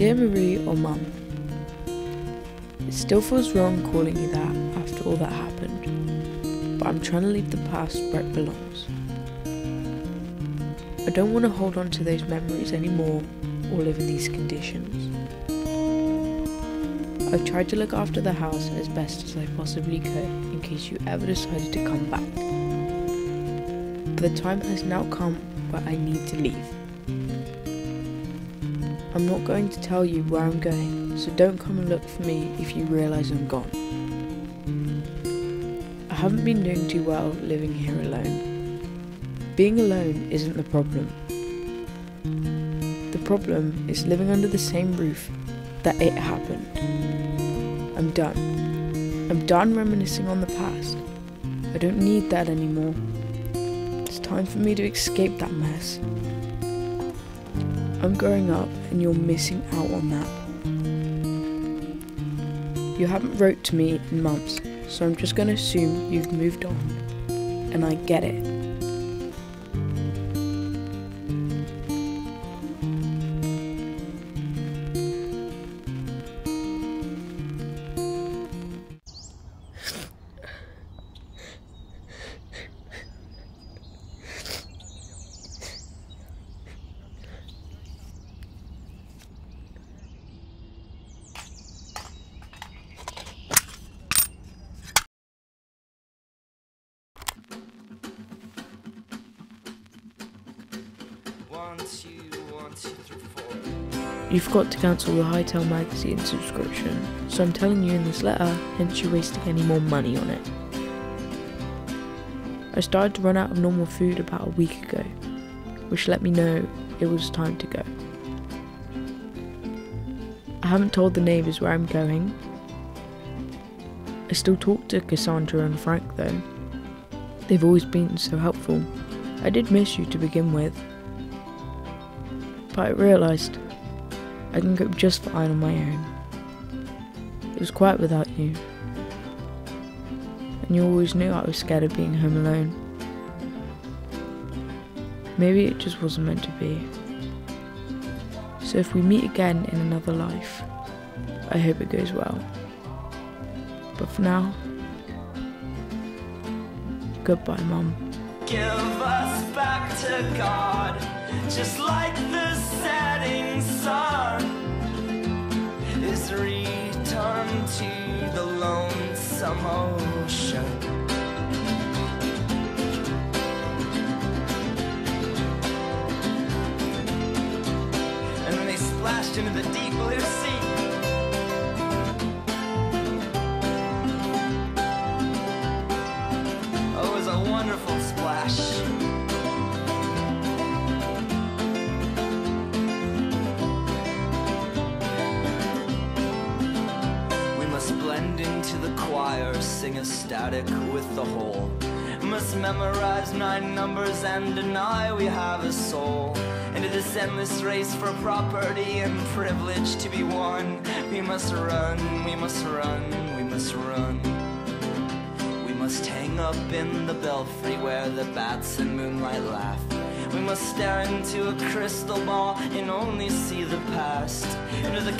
Dear Marie or Mum, it still feels wrong calling you that after all that happened, but I'm trying to leave the past where it belongs. I don't want to hold on to those memories anymore or live in these conditions. I've tried to look after the house as best as I possibly could in case you ever decided to come back. But the time has now come where I need to leave. I'm not going to tell you where I'm going, so don't come and look for me if you realise I'm gone. I haven't been doing too well living here alone. Being alone isn't the problem. The problem is living under the same roof that it happened. I'm done. I'm done reminiscing on the past. I don't need that anymore. It's time for me to escape that mess. I'm growing up and you're missing out on that. You haven't wrote to me in months, so I'm just gonna assume you've moved on. And I get it. One, two, one, two, three, four. You forgot to cancel the Hightail magazine subscription, so I'm telling you in this letter, hence you're wasting any more money on it. I started to run out of normal food about a week ago, which let me know it was time to go. I haven't told the neighbours where I'm going. I still talk to Cassandra and Frank though. They've always been so helpful. I did miss you to begin with, but I realised I can cope just fine on my own. It was quiet without you. And you always knew I was scared of being home alone. Maybe it just wasn't meant to be. So if we meet again in another life, I hope it goes well. But for now, goodbye, Mum. Give us back to God, just like the lonesome ocean. And then they splashed into the deep blue sea. Blend into the choir, sing ecstatic with the whole. Must memorize nine numbers and deny we have a soul. Into this endless race for property and privilege to be won. We must run, we must run, we must run. We must hang up in the belfry where the bats and moonlight laugh. We must stare into a crystal ball and only see the past. Into the